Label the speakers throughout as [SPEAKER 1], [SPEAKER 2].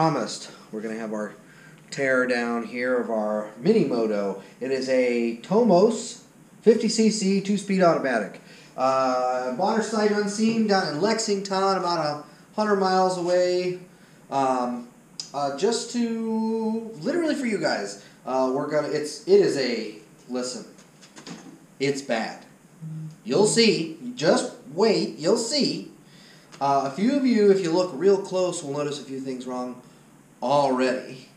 [SPEAKER 1] promised, we're going to have our tear down here of our Mini Moto. It is a Tomos 50cc two-speed automatic. Uh, water sight unseen down in Lexington, about a hundred miles away. Um, uh, just to literally for you guys, uh, we're gonna. It's it is a listen. It's bad. You'll see. Just wait. You'll see. Uh, a few of you, if you look real close, will notice a few things wrong already.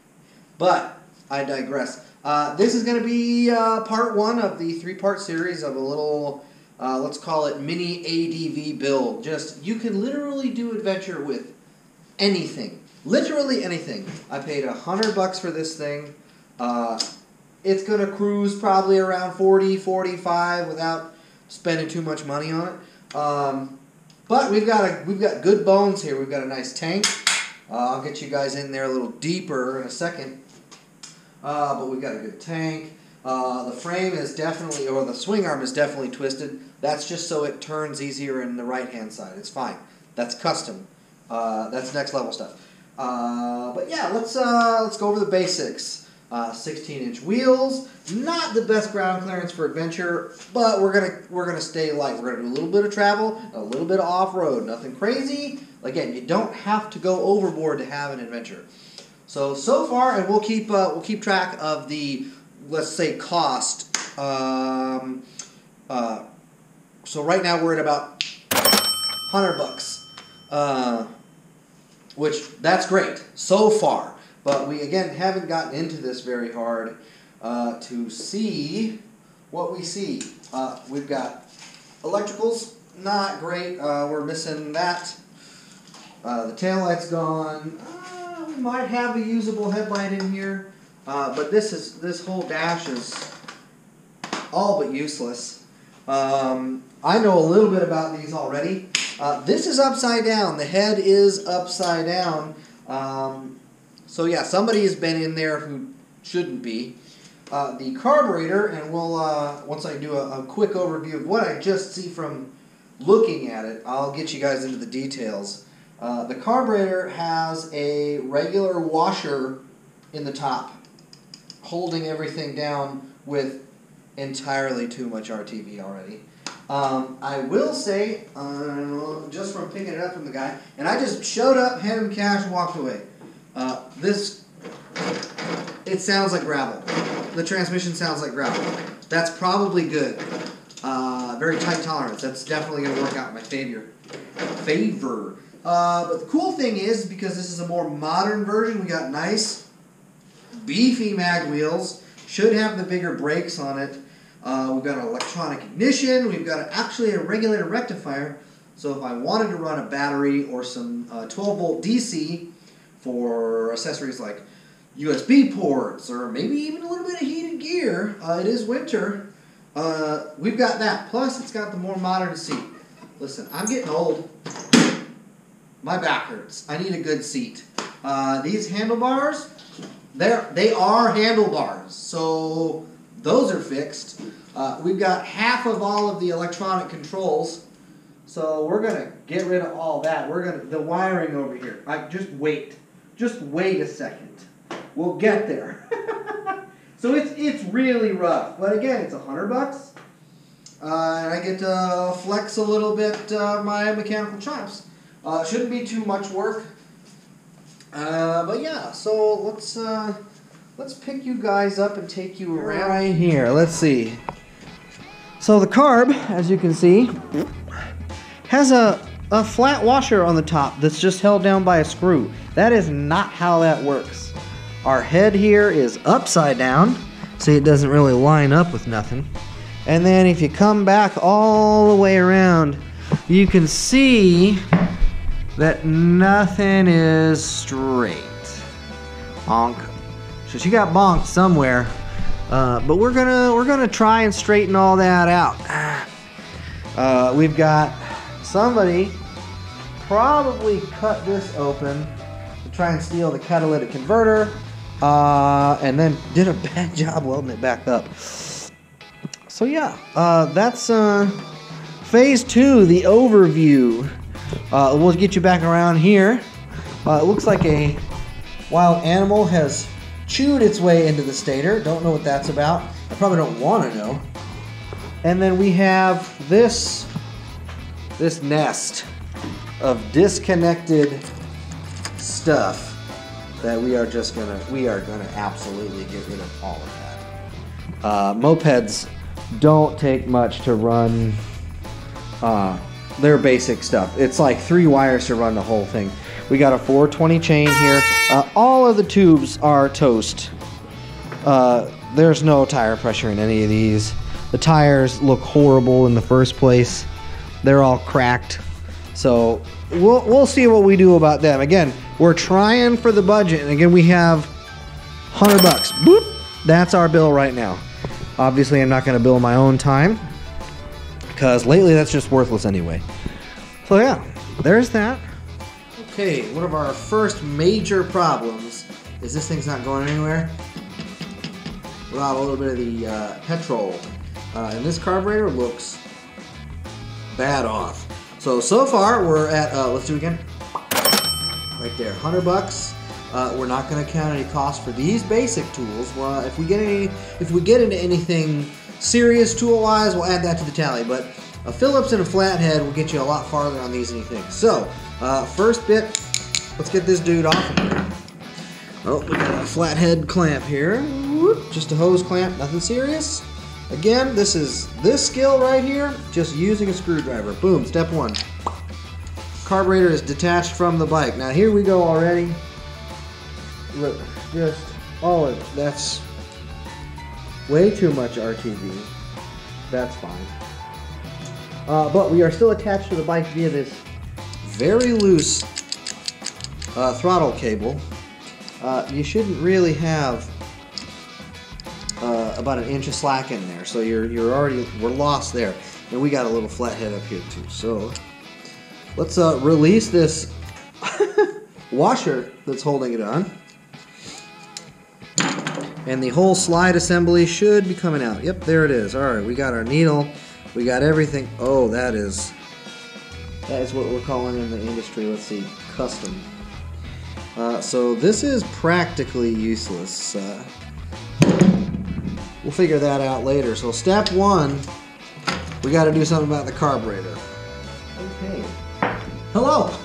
[SPEAKER 1] But I digress. Uh, this is going to be uh, part one of the three-part series of a little, uh, let's call it mini ADV build. Just you can literally do adventure with anything, literally anything. I paid a hundred bucks for this thing. Uh, it's going to cruise probably around 40, 45 without spending too much money on it. Um, but we've got a we've got good bones here. We've got a nice tank. Uh, I'll get you guys in there a little deeper in a second. Uh, but we've got a good tank. Uh, the frame is definitely, or the swing arm is definitely twisted. That's just so it turns easier in the right hand side. It's fine. That's custom. Uh, that's next level stuff. Uh, but yeah, let's uh, let's go over the basics. 16 inch wheels, not the best ground clearance for adventure, but we're gonna we're gonna stay light. We're gonna do a little bit of travel, a little bit of off road, nothing crazy. Again, you don't have to go overboard to have an adventure. So so far, and we'll keep uh, we'll keep track of the let's say cost. Um, uh, so right now we're at about hundred bucks, uh, which that's great so far. But we, again, haven't gotten into this very hard uh, to see what we see. Uh, we've got electricals, not great. Uh, we're missing that. Uh, the tail light's gone. Uh, we might have a usable headlight in here. Uh, but this is this whole dash is all but useless. Um, I know a little bit about these already. this is upside down. The head is upside down. Um, so yeah, somebody has been in there who shouldn't be. Uh, the carburetor, and we'll uh, once I do a, a, quick overview of what I just see from looking at it, I'll get you guys into the details. Uh, the carburetor has a regular washer in the top, holding everything down with entirely too much RTV already. Um, I will say, uh, just from picking it up from the guy, and I just showed up, handed him cash, walked away. Uh, this, it sounds like gravel. The transmission sounds like gravel. That's probably good. Uh, very tight tolerance. That's definitely going to work out in my favor. Favor. Uh, but the cool thing is, because this is a more modern version, we got nice, beefy mag wheels. Should have the bigger brakes on it. Uh, we've got an electronic ignition. We've got a, actually a regulator rectifier. So if I wanted to run a battery or some uh, 12 volt DC, for accessories like USB ports or maybe even a little bit of heated gear. Uh, it is winter. Uh, we've got that. Plus, it's got the more modern seat. Listen, I'm getting old. My back hurts. I need a good seat. Uh, these handlebars, they're, they are handlebars. So those are fixed. Uh, we've got half of all of the electronic controls. So we're going to get rid of all that. We're going to, the wiring over here. I, just wait. Just wait a second. We'll get there. so it's it's really rough. But again, it's a hundred bucks. Uh, and I get to flex a little bit uh, my mechanical chops. Uh, shouldn't be too much work. Uh, but yeah, so let's uh, let's pick you guys up and take you around. Right here, let's see. So the carb, as you can see, has a a flat washer on the top that's just held down by a screw. That is not how that works. Our head here is upside down, see it doesn't really line up with nothing. And then if you come back all the way around, you can see that nothing is straight. Bonk. So she got bonked somewhere. Uh, but we're gonna we're gonna try and straighten all that out. Uh, we've got somebody probably cut this open to try and steal the catalytic converter, uh, and then did a bad job welding it back up. So yeah, uh, that's uh, phase two, the overview. Uh, we'll get you back around here. Uh, it looks like a wild animal has chewed its way into the stator. Don't know what that's about. I probably don't want to know. And then we have this this nest of disconnected stuff that we are just gonna we are gonna absolutely get rid of all of that. Uh, mopeds don't take much to run uh, their basic stuff. It's like three wires to run the whole thing. We got a 420 chain here. Uh, all of the tubes are toast. Uh, there's no tire pressure in any of these. The tires look horrible in the first place. They're all cracked. So we'll, we'll see what we do about them. Again, we're trying for the budget. And again, we have 100 bucks. Boop. That's our bill right now. Obviously, I'm not going to bill my own time because lately that's just worthless anyway. So yeah, there's that. Okay, one of our first major problems is this thing's not going anywhere without a little bit of the uh, petrol. Uh, and this carburetor looks bad off. So, so far we're at, uh, let's do it again. Right there, 100 bucks. Uh, we're not going to count any cost for these basic tools. Well, if we get any, if we get into anything serious tool-wise, we'll add that to the tally. But a Phillips and a flathead will get you a lot farther on these than you think. So, uh, first bit, let's get this dude off of here. Oh, we got a flathead clamp here. Whoop, just a hose clamp, nothing serious. Again, this is this skill right here, just using a screwdriver. Boom, step one. Carburetor is detached from the bike. Now here we go already. Look, just, oh, that's way too much RTV. That's fine. Uh, but we are still attached to the bike via this very loose uh, throttle cable. Uh, you shouldn't really have uh, about an inch of slack in there, so you're you're already we're lost there, and we got a little flathead up here too. So let's uh, release this washer that's holding it on, and the whole slide assembly should be coming out. Yep, there it is. All right, we got our needle, we got everything. Oh, that is that is what we're calling in the industry. Let's see, custom. Uh, so this is practically useless. Uh, we'll figure that out later. So step one, we got to do something about the carburetor. Okay. Hello.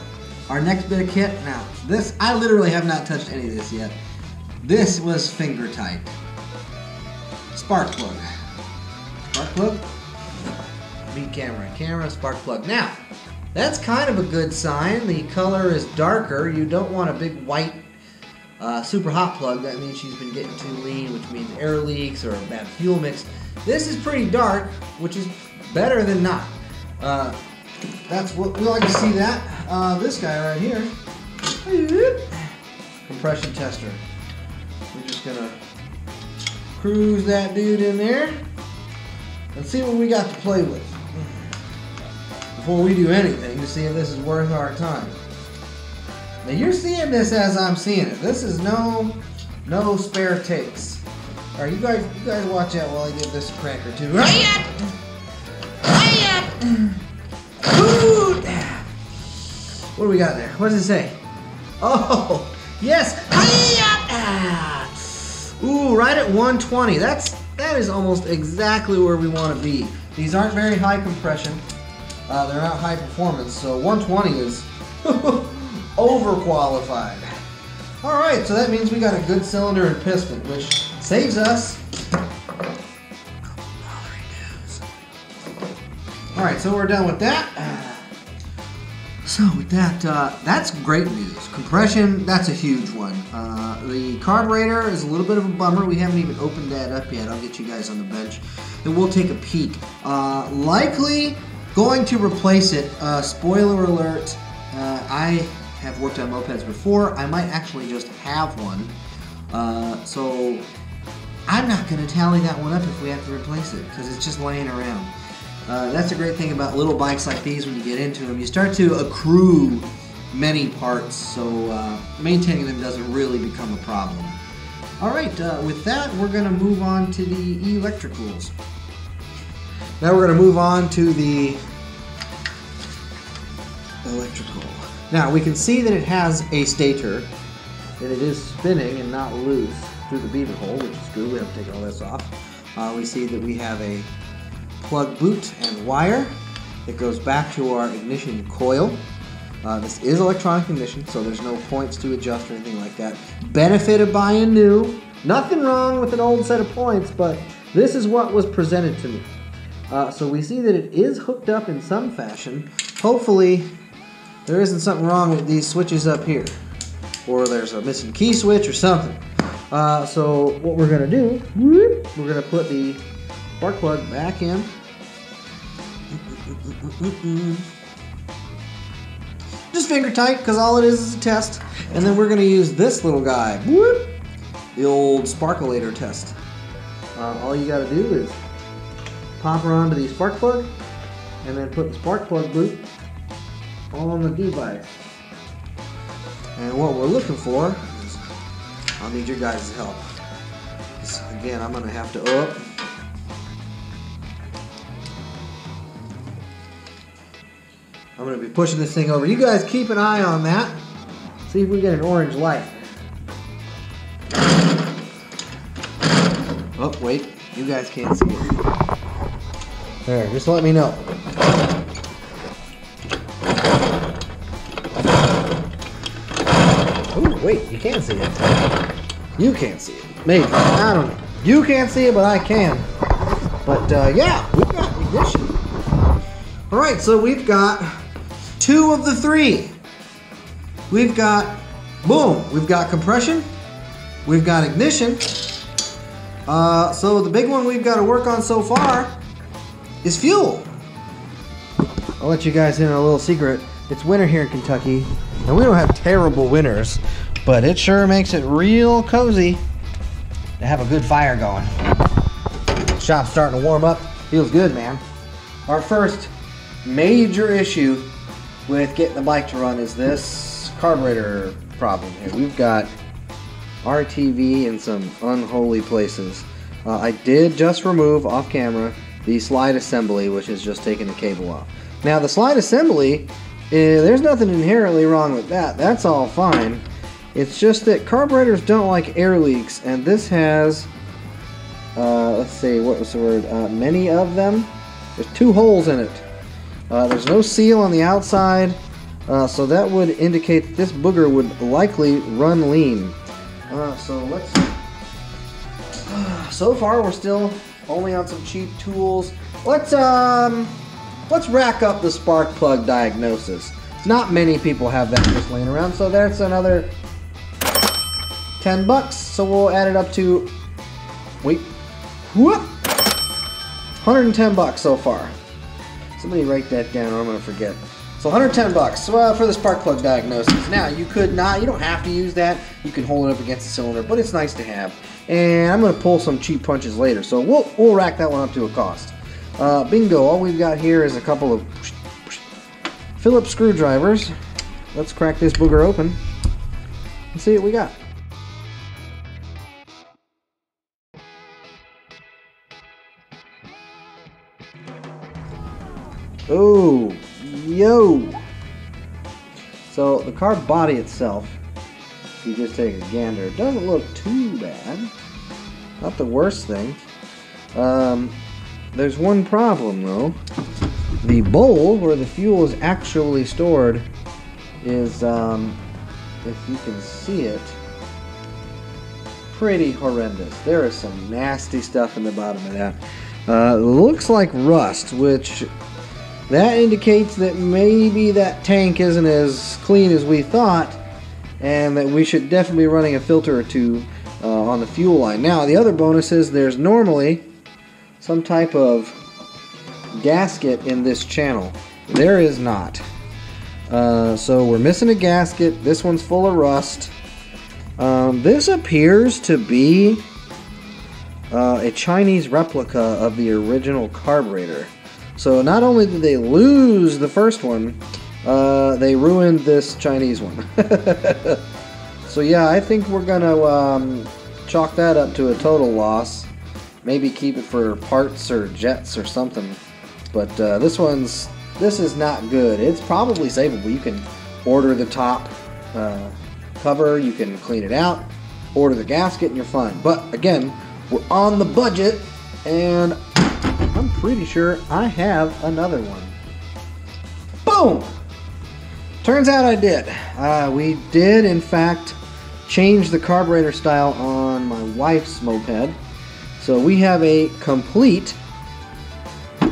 [SPEAKER 1] Our next bit of kit. Now, this, I literally have not touched any of this yet. This was finger tight. Spark plug. Spark plug. Beat camera. Camera, spark plug. Now, that's kind of a good sign. The color is darker. You don't want a big white uh, super hot plug. That means she's been getting too lean, which means air leaks or a bad fuel mix. This is pretty dark, which is better than not. Uh, that's what we like to see that. Uh, this guy right here, compression tester. We're just gonna cruise that dude in there and see what we got to play with before we do anything to see if this is worth our time. Now you're seeing this as I'm seeing it. This is no no spare takes. All right, you guys you guys watch out while I give this a crank or two. Hiya! Hiya! What do we got there? What does it say? Oh, yes. Ooh, right at 120. That's that is almost exactly where we want to be. These aren't very high compression. Uh, they're not high performance, so 120 is overqualified. All right, so that means we got a good cylinder and piston, which saves us. All right, so we're done with that. So with that, uh, that's great news. Compression, that's a huge one. Uh, the carburetor is a little bit of a bummer. We haven't even opened that up yet. I'll get you guys on the bench, and we'll take a peek. Uh, likely going to replace it. Uh, spoiler alert, uh, I have worked on mopeds before. I might actually just have one. Uh, so I'm not going to tally that one up if we have to replace it because it's just laying around. Uh, that's a great thing about little bikes like these when you get into them. You start to accrue many parts, so uh, maintaining them doesn't really become a problem. All right, uh, with that, we're going to move on to the electricals. Now we're going to move on to the electrical. Now we can see that it has a stator, and it is spinning and not loose through the beaver hole, which is good. We have to take all this off. Uh, we see that we have a plug boot and wire that goes back to our ignition coil. Uh, this is electronic ignition, so there's no points to adjust or anything like that. Benefit of buying new. Nothing wrong with an old set of points, but this is what was presented to me. Uh, so we see that it is hooked up in some fashion. Hopefully, there isn't something wrong with these switches up here. Or there's a missing key switch or something. Uh, so what we're to do, we're to put the spark plug back in. Just finger tight, because all it is is a test. And then we're to use this little guy, the old sparkulator test. Uh, all you got to do is pop her onto the spark plug, and then put the spark plug boot on the device. And what we're looking for is, I'll need your guys' help. So again, I'm going to have to up. I'm going to be pushing this thing over. You guys keep an eye on that. See if we get an orange light. Oh, wait. You guys can't see it. There, just let me know. Wait, you can't see it. You can't see it. Maybe. I don't know. You can't see it, but I can. But, uh, yeah, we've got ignition. All right, so we've got two of the three. We've got, boom, we've got compression, we've got ignition. Uh, so the big one we've got to work on so far is fuel. I'll let you guys in on a little secret. It's winter here in Kentucky, and we don't have terrible winters, but it sure makes it real cozy to have a good fire going. Shop's starting to warm up. Feels good, man. Our first major issue with getting the bike to run is this carburetor problem here. We've got RTV in some unholy places. Uh, I did just remove off camera the slide assembly, which is just taking the cable off. Now, the slide assembly, eh, there's nothing inherently wrong with that. That's all fine. It's just that carburetors don't like air leaks, and this has, uh, let's see, what was the word? Uh, many of them. There's two holes in it. Uh, there's no seal on the outside, uh, so that would indicate that this booger would likely run lean. Uh, so let's. so far, we're still only on some cheap tools. Let's um, let's rack up the spark plug diagnosis. Not many people have that just laying around, so that's another 10 bucks. So we'll add it up to, wait, whoop, 110 bucks so far. Somebody write that down or I'm gonna forget. So 110 bucks uh, for the spark plug diagnosis. Now you could not, you don't have to use that. You can hold it up against the cylinder, but it's nice to have. And I'm gonna pull some cheap punches later, so we'll we'll rack that one up to a cost. Uh, bingo! All we've got here is a couple of Phillips screwdrivers. Let's crack this booger open and see what we got. Oh, yo! So the car body itself, if you just take a gander, doesn't look too bad. Not the worst thing. Um, there's one problem though. The bowl where the fuel is actually stored is, um, if you can see it, pretty horrendous. There is some nasty stuff in the bottom of that. Uh, looks like rust, which that indicates that maybe that tank isn't as clean as we thought, and that we should definitely be running a filter or two uh, on the fuel line. Now, the other bonus is there's normally some type of gasket in this channel. There is not. Uh, so we're missing a gasket. This one's full of rust. Um, this appears to be uh, a Chinese replica of the original carburetor. So not only did they lose the first one, uh, they ruined this Chinese one. so yeah, I think we're gonna um, chalk that up to a total loss. Maybe keep it for parts or jets or something. But uh, this one's this is not good. It's probably savable. You can order the top uh, cover, you can clean it out, order the gasket, and you're fine. But again, we're on the budget, and I'm pretty sure I have another one. Boom! Turns out I did. Uh, we did, in fact, change the carburetor style on my wife's moped. So we have a complete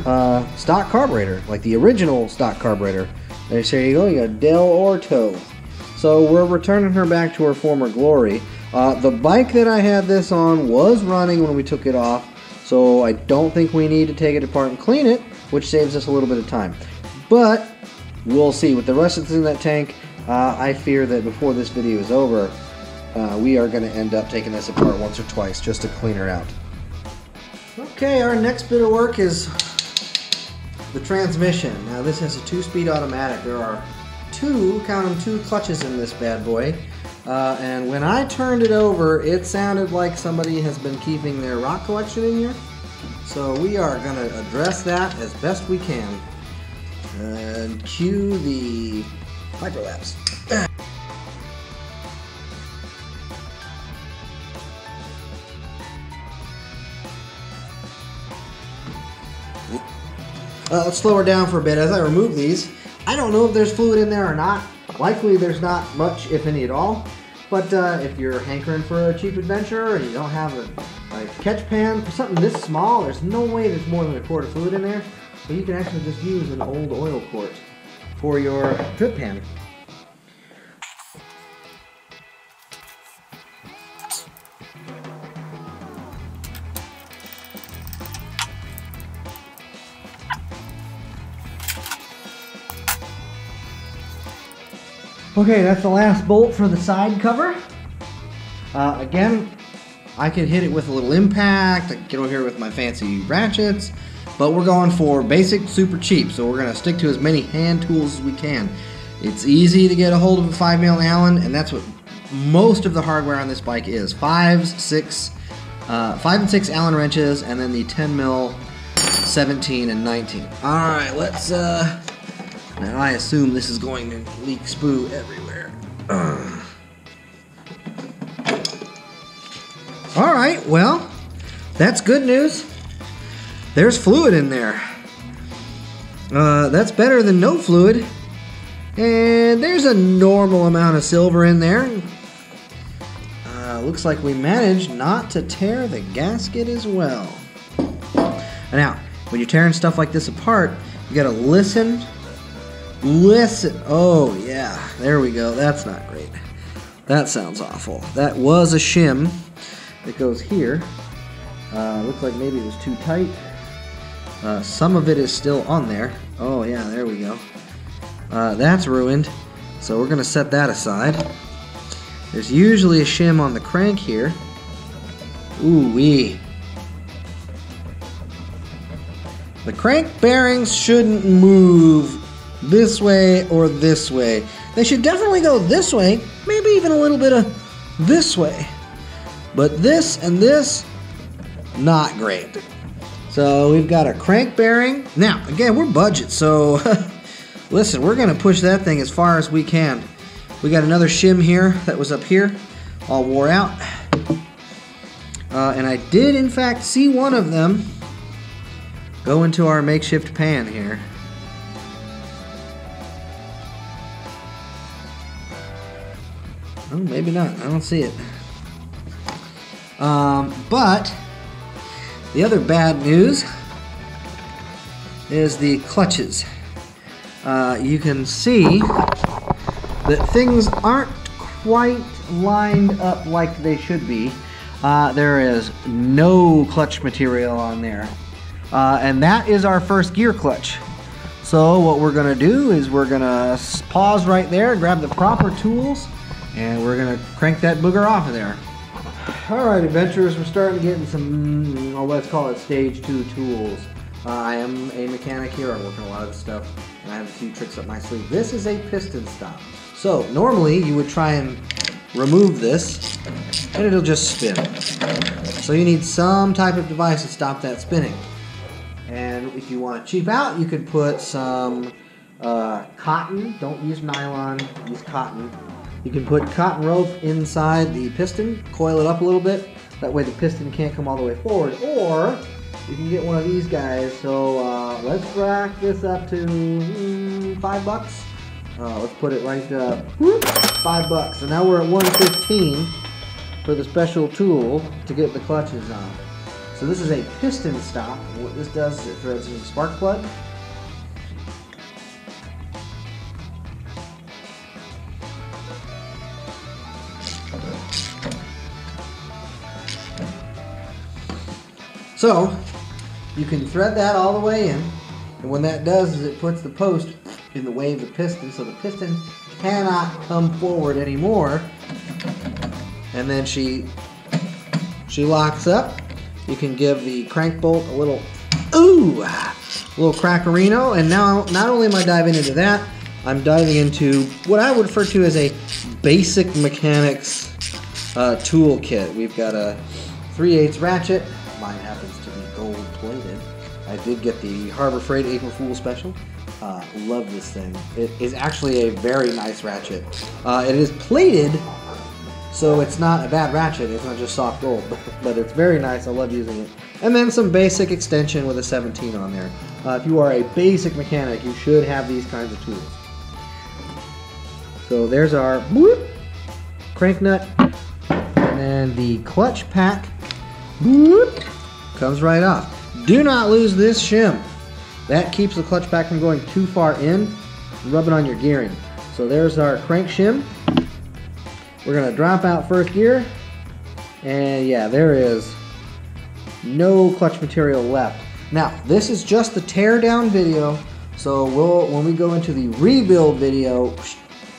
[SPEAKER 1] uh, stock carburetor, like the original stock carburetor. There, you go, you got Dell'Orto. So we're returning her back to her former glory. Uh, the bike that I had this on was running when we took it off, so I don't think we need to take it apart and clean it, which saves us a little bit of time. But we'll see. With the rest this in that tank, uh, I fear that before this video is over, uh, we are going to end up taking this apart once or twice just to clean her out. Okay, our next bit of work is the transmission. Now this has a two-speed automatic. There are two, count them, two clutches in this bad boy. Uh, and when I turned it over, it sounded like somebody has been keeping their rock collection in here. So we are going to address that as best we can. And cue the hyperlapse. Uh, let's slow her down for a bit as I remove these. I don't know if there's fluid in there or not. Likely there's not much, if any at all. But uh, if you're hankering for a cheap adventure and you don't have a, a, catch pan for something this small, there's no way there's more than a quart of fluid in there. So you can actually just use an old oil quart for your drip pan. Okay, that's the last bolt for the side cover. Uh, again, I could hit it with a little impact, I can get over here with my fancy ratchets, but we're going for basic, super cheap, so we're going to stick to as many hand tools as we can. It's easy to get a hold of a 5 mil Allen, and that's what most of the hardware on this bike is. Fives, six, uh, 5 and 6 Allen wrenches, and then the 10 mil 17 and 19. Alright, let's uh, now I assume this is going to leak spoo everywhere. Alright, well, that's good news. There's fluid in there. Uh, that's better than no fluid. And there's a normal amount of silver in there. Uh, looks like we managed not to tear the gasket as well. Now, when you're tearing stuff like this apart, you gotta listen Listen. Oh, yeah. There we go. That's not great. That sounds awful. That was a shim that goes here. Uh, looks like maybe it was too tight. Uh, some of it is still on there. Oh, yeah, there we go. Uh, that's ruined. So we're going to set that aside. There's usually a shim on the crank here. Ooh wee. The crank bearings shouldn't move this way or this way. They should definitely go this way, maybe even a little bit of this way. But this and this, not great. So we've got a crank bearing. Now, again, we're budget, so listen, we're gonna push that thing as far as we can. We got another shim here that was up here, all wore out. Uh, and I did, in fact, see one of them go into our makeshift pan here. Oh, maybe not. I don't see it. Um, but the other bad news is the clutches. Uh, you can see that things aren't quite lined up like they should be. Uh, there is no clutch material on there. Uh, and that is our first gear clutch. So what we're to do is we're to pause right there, grab the proper tools, and we're gonna crank that booger off of there. All right, adventurers, we're starting to get into some, well, let's call it stage two tools. Uh, I am a mechanic here, I work on a lot of this stuff, and I have a few tricks up my sleeve. This is a piston stop. So, normally you would try and remove this, and it'll just spin. So you need some type of device to stop that spinning. And if you want to cheap out, you could put some uh, cotton. Don't use nylon, use cotton. You can put cotton rope inside the piston, coil it up a little bit. That way the piston can't come all the way forward. Or you can get one of these guys. So uh, let's rack this up to mm, five bucks. Uh, let's put it right uh, whoop, five bucks. So now we're at 115 for the special tool to get the clutches on. So this is a piston stop. What this does is it threads in the spark plug. So you can thread that all the way in, and when that does is it puts the post in the way of the piston, so the piston cannot come forward anymore. And then she she locks up. You can give the crank bolt a little ooh, a little crackerino, and now not only am I diving into that, I'm diving into what I would refer to as a basic mechanics uh, toolkit. We've got a 3 8 ratchet. Mine happens to be gold plated. I did get the Harbor Freight April Fool special. Uh, love this thing. It is actually a very nice ratchet. Uh, it is plated, so it's not a bad ratchet. It's not just soft gold, but it's very nice. I love using it. And then some basic extension with a 17 on there. Uh, if you are a basic mechanic, you should have these kinds of tools. So there's our whoop, crank nut, and then the clutch pack comes right off. Do not lose this shim. That keeps the clutch pack from going too far in rubbing on your gearing. So there's our crank shim. We're gonna drop out first gear. And yeah, there is no clutch material left. Now, this is just the tear down video. So we'll when we go into the rebuild video,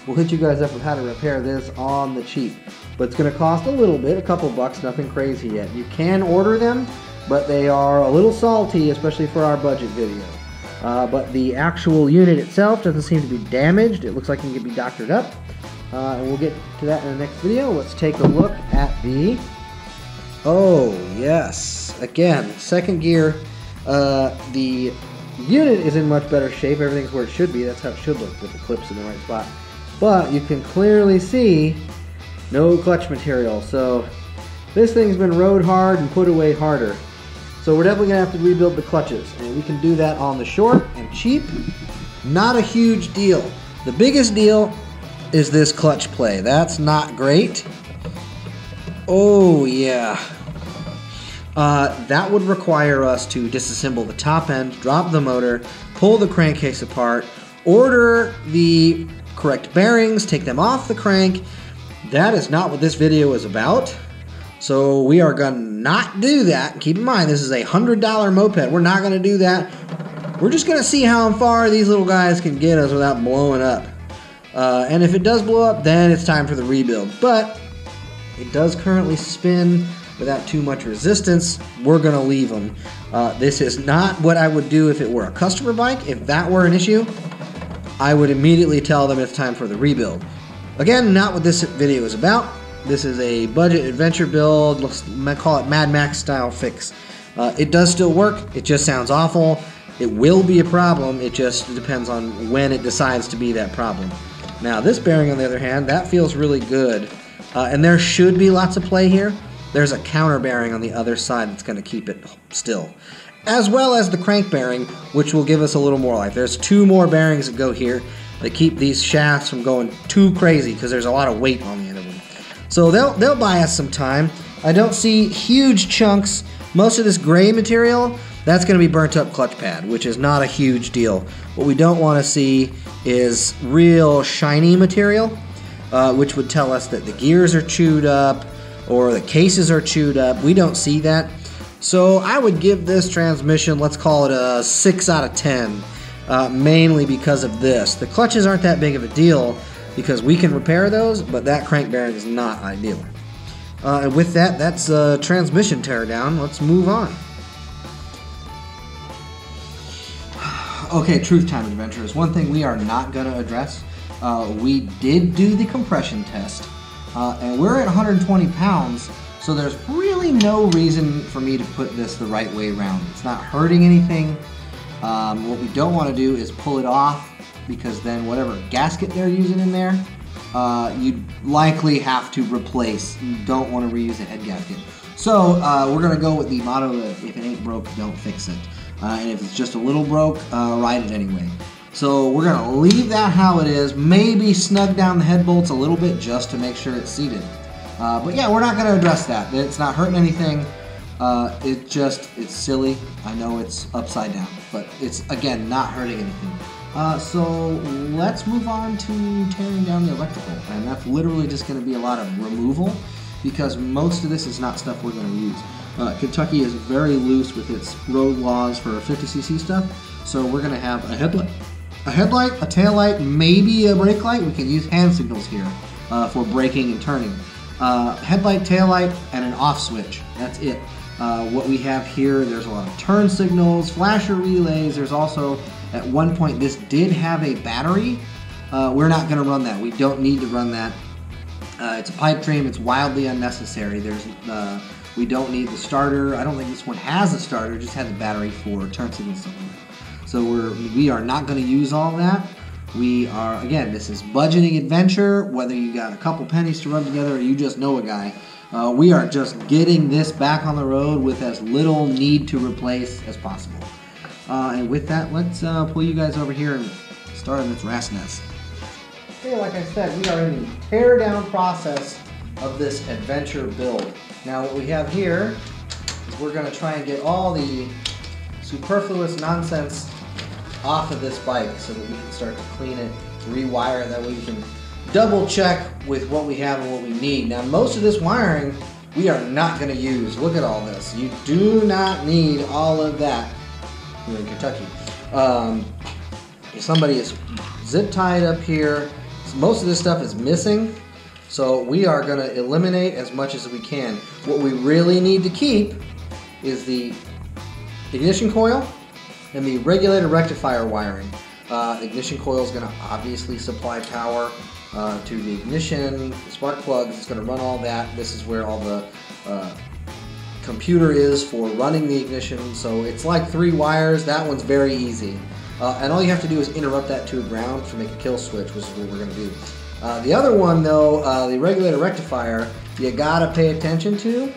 [SPEAKER 1] we'll hit you guys up with how to repair this on the cheap. But it's gonna cost a little bit, a couple bucks, nothing crazy yet. You can order them, but they are a little salty, especially for our budget video. Uh, but the actual unit itself doesn't seem to be damaged. It looks like it can be doctored up. Uh, and we'll get to that in the next video. Let's take a look at the... Oh, yes. Again, second gear. Uh, the unit is in much better shape. Everything's where it should be. That's how it should look with the clips in the right spot. But you can clearly see no clutch material. So this thing's been rode hard and put away harder. So we're definitely gonna have to rebuild the clutches and we can do that on the short and cheap. Not a huge deal. The biggest deal is this clutch play. That's not great. Oh yeah. Uh, that would require us to disassemble the top end, drop the motor, pull the crankcase apart, order the correct bearings, take them off the crank. That is not what this video is about. So we are going to not do that. Keep in mind, this is a $100 moped. We're not going to do that. We're just going to see how far these little guys can get us without blowing up. Uh, and if it does blow up, then it's time for the rebuild. But it does currently spin without too much resistance. We're going to leave them. Uh, this is not what I would do if it were a customer bike. If that were an issue, I would immediately tell them it's time for the rebuild. Again, not what this video is about. This is a budget adventure build. Let's call it Mad Max style fix. Uh, it does still work. It just sounds awful. It will be a problem. It just depends on when it decides to be that problem. Now, this bearing, on the other hand, that feels really good. Uh, and there should be lots of play here. There's a counter bearing on the other side that's going to keep it still. As well as the crank bearing, which will give us a little more life. There's two more bearings that go here that keep these shafts from going too crazy because there's a lot of weight on the end of them. So they'll, they'll buy us some time. I don't see huge chunks. Most of this gray material, that's going to be burnt up clutch pad, which is not a huge deal. What we don't want to see is real shiny material, uh, which would tell us that the gears are chewed up or the cases are chewed up. We don't see that. So I would give this transmission, let's call it a 6 out of 10, uh, mainly because of this. The clutches aren't that big of a deal, because we can repair those, but that crank bearing is not ideal. Uh, and with that, that's uh, transmission teardown. Let's move on. Okay, truth time adventurers. One thing we are not going to address. Uh, we did do the compression test, uh, and we're at 120 pounds, So there's really no reason for me to put this the right way around. It's not hurting anything. Um, what we don't want to do is pull it off because then whatever gasket they're using in there, uh, you'd likely have to replace. You don't want to reuse a head gasket. So uh, we're gonna go with the motto of if it ain't broke, don't fix it. Uh, and if it's just a little broke, uh, ride it anyway. So we're gonna leave that how it is. Maybe snug down the head bolts a little bit just to make sure it's seated. Uh, but yeah, we're not gonna address that. It's not hurting anything. Uh, it just, it's silly. I know it's upside down, but it's, again, not hurting anything. Uh, so let's move on to tearing down the electrical. And that's literally just gonna be a lot of removal because most of this is not stuff we're gonna use. Uh, Kentucky is very loose with its road laws for 50cc stuff. So we're gonna have a headlight, a headlight, a tail light, maybe a brake light. We can use hand signals here uh, for braking and turning. Uh, headlight, tail light, and an off switch. That's it. Uh, what we have here, there's a lot of turn signals, flasher relays. There's also, at one point, this did have a battery. Uh, we're not going to run that. We don't need to run that. Uh, it's a pipe dream. It's wildly unnecessary. There's, uh, we don't need the starter. I don't think this one has a starter. Just has a battery for turn signals. So we're we are not going to use all that. We are again. This is budgeting adventure. Whether you got a couple pennies to rub together or you just know a guy, uh, we are just getting this back on the road with as little need to replace as possible. Uh, and with that, let's uh, pull you guys over here and start on this rat's nest. Okay, like I said, we are in the tear down process of this adventure build. Now what we have here is we're going to try and get all the superfluous nonsense off of this bike so that we can start to clean it, rewire, that way we can double check with what we have and what we need. Now most of this wiring we are not going to use. Look at all this. You do not need all of that here in Kentucky. Um, somebody is zip tied up here. Most of this stuff is missing. So we are going to eliminate as much as we can. What we really need to keep is the ignition coil and the regulator rectifier wiring. Uh, ignition coil is going to obviously supply power uh, to the ignition, the spark plugs. It's going to run all that. This is where all the uh, computer is for running the ignition. So it's like three wires. That one's very easy. Uh, and all you have to do is interrupt that to a ground to make a kill switch, which is what we're going to do. Uh, the other one, though, uh, the regulator rectifier, you gotta pay attention to.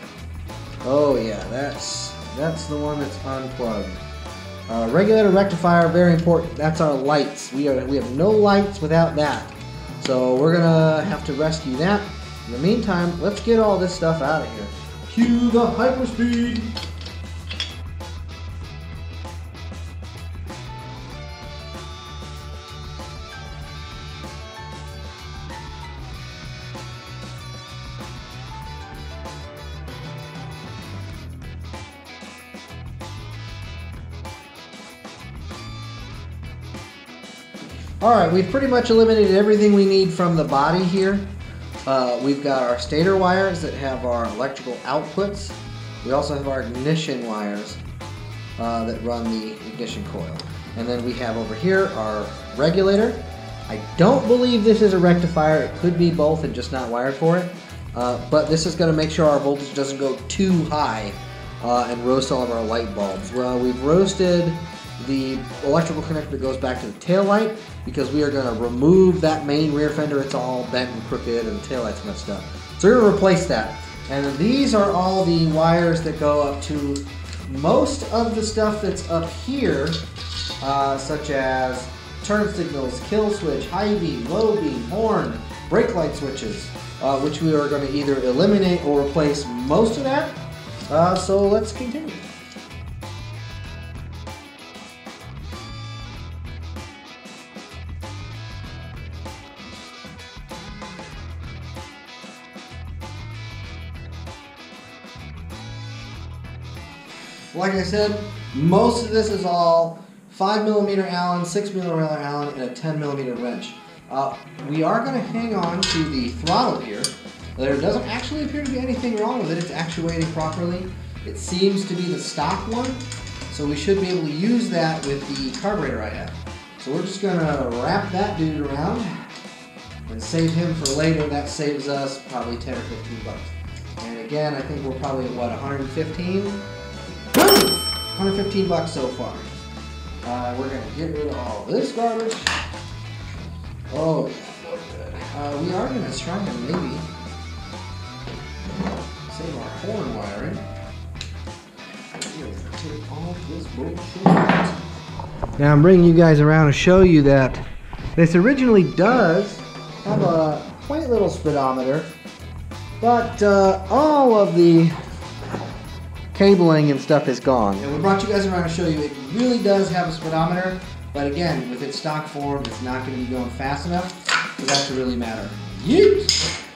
[SPEAKER 1] Oh yeah, that's that's the one that's unplugged. Uh, regulator rectifier, very important. That's our lights. We are we have no lights without that. So we're gonna have to rescue that. In the meantime, let's get all this stuff out of here. Cue the hyperspeed. All right, we've pretty much eliminated everything we need from the body here. Uh, we've got our stator wires that have our electrical outputs. We also have our ignition wires uh, that run the ignition coil. And then we have over here our regulator. I don't believe this is a rectifier. It could be both and just not wired for it. Uh, but this is going to make sure our voltage doesn't go too high uh, and roast all of our light bulbs. Well, we've roasted the electrical connector goes back to the tail light because we are going to remove that main rear fender. It's all bent and crooked and the tail light's messed up. So we're going to replace that. And these are all the wires that go up to most of the stuff that's up here, uh, such as turn signals, kill switch, high beam, low beam, horn, brake light switches, uh, which we are going to either eliminate or replace most of that. Uh, so let's continue. Like I said, most of this is all 5 millimeter Allen, 6 millimeter Allen, and a 10 millimeter wrench. Uh, we are going to hang on to the throttle here. There doesn't actually appear to be anything wrong with it. It's actuating properly. It seems to be the stock one, so we should be able to use that with the carburetor I have. So we're just going to wrap that dude around and save him for later. That saves us probably 10 or 15 bucks. And again, I think we're probably at what 115. 115 bucks so far. Uh, we're gonna get rid of all this garbage. Oh. Uh, we are gonna try and maybe save our horn wiring. Now I'm bringing you guys around to show you that this originally does have a quaint little speedometer, but uh, all of the cabling and stuff is gone. And we brought you guys around to show you it really does have a speedometer, but again, with its stock form, it's not going to be going fast enough for that to really matter. Yeet!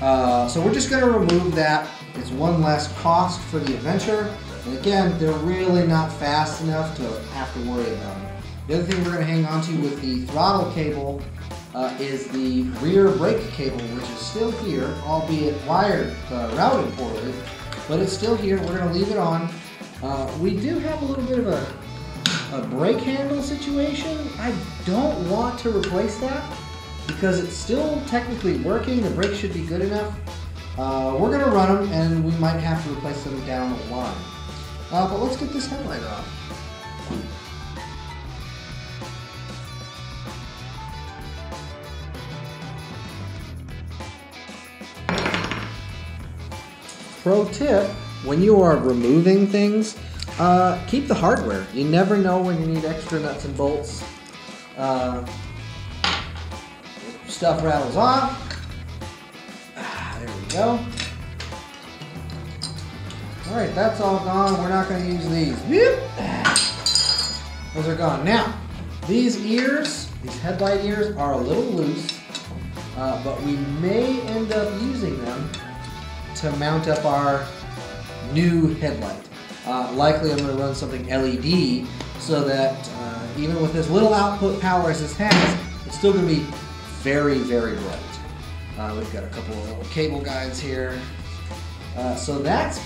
[SPEAKER 1] Uh, so we're just going to remove that. It's one less cost for the adventure. And again, they're really not fast enough to have to worry about them. The other thing we're going to hang on to with the throttle cable uh, is the rear brake cable, which is still here, albeit wired, uh, routed poorly, but it's still here. We're to leave it on. Uh, we do have a little bit of a, a brake handle situation. I don't want to replace that because it's still technically working. The brakes should be good enough. Uh, we're to run them and we might have to replace them down the line. Uh, but let's get this headlight on. Pro tip, when you are removing things, uh, keep the hardware. You never know when you need extra nuts and bolts. Uh, stuff rattles off. Ah, there we go. All right, that's all gone. We're not going to use these. Whoop. Those are gone. Now, these ears, these headlight ears, are a little loose, uh, but we may end up using them to mount up our new headlight. Uh, likely I'm going to run something LED so that uh, even with as little output power as this has, it's still going to be very, very bright. Uh, we've got a couple of little cable guides here. Uh, so that's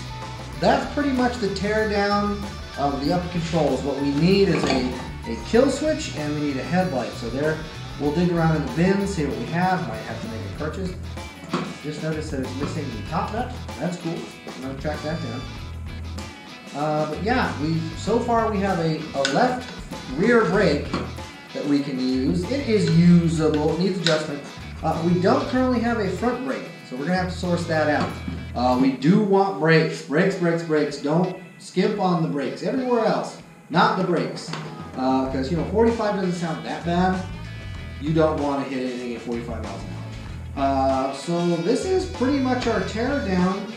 [SPEAKER 1] that's pretty much the teardown of the upper controls. What we need is a, a kill switch and we need a headlight. So there, we'll dig around in the bin, see what we have. Might have to make a purchase. Just noticed that it's missing the top nut. That's cool. I'm gonna track that down. Uh, but yeah, we so far we have a, a left rear brake that we can use. It is usable. It needs adjustment. Uh, we don't currently have a front brake, so we're gonna have to source that out. Uh, we do want brakes, brakes, brakes, brakes. Don't skimp on the brakes. Everywhere else, not the brakes, because you know 45 doesn't sound that bad. You don't want to hit anything at 45 miles an hour. Uh, so this is pretty much our teardown.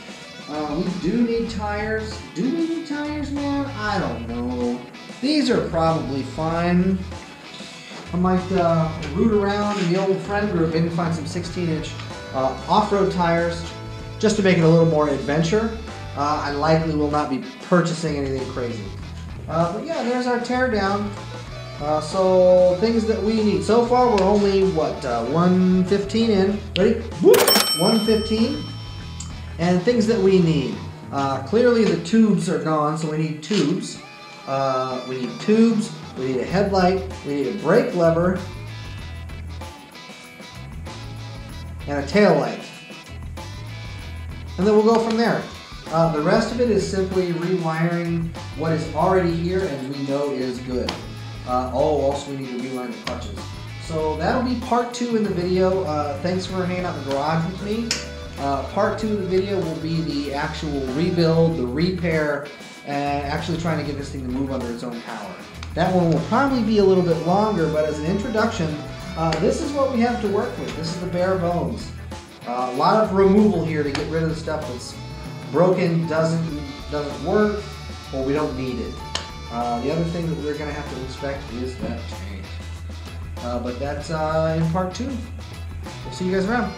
[SPEAKER 1] Uh, we do need tires. Do we need tires, man? I don't know. These are probably fine. I might uh, root around in the old friend group and find some 16 inch uh, off-road tires just to make it a little more adventure. Uh, I likely will not be purchasing anything crazy. Uh, but yeah, there's our teardown. Uh, so things that we need. So far, we're only what uh, 115 in. Ready? Whoop! 115. And things that we need. Uh, clearly, the tubes are gone, so we need tubes. Uh, we need tubes. We need a headlight. We need a brake lever. And a tail light. And then we'll go from there. Uh, the rest of it is simply rewiring what is already here and we know is good. Uh, oh, also we need to reline the clutches. So that'll be part two in the video. Uh, thanks for hanging out in the garage with me. Uh, part two of the video will be the actual rebuild, the repair, and actually trying to get this thing to move under its own power. That one will probably be a little bit longer, but as an introduction, uh, this is what we have to work with. This is the bare bones. Uh, a lot of removal here to get rid of the stuff that's broken, doesn't doesn't work, or we don't need it. Uh, the other thing that we're going to have to inspect is that tank. Uh, but that's uh, in part two. We'll see you guys around.